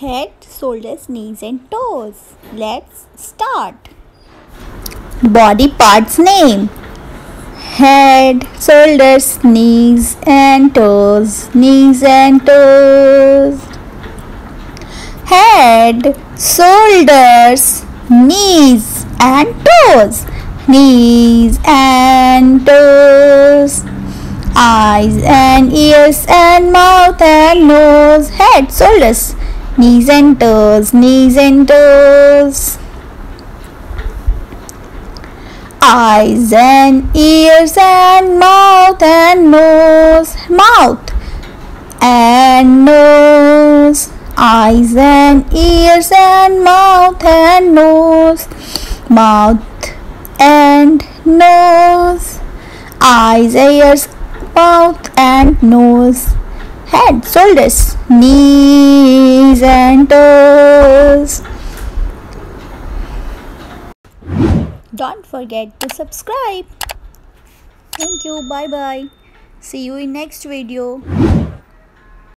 head, shoulders, knees and toes. Let's start. Body parts name head, shoulders, knees and toes, knees and toes. Head, shoulders, knees and toes, knees and toes eyes and ears and mouth and nose, head, shoulders, knees and toes, knees and toes. Eyes and ears and mouth and nose, mouth and nose. Eyes and ears and mouth and nose, mouth and nose. Eyes, ears, mouth and nose, head, shoulders, knees Don't forget to subscribe. Thank you. Bye bye. See you in next video.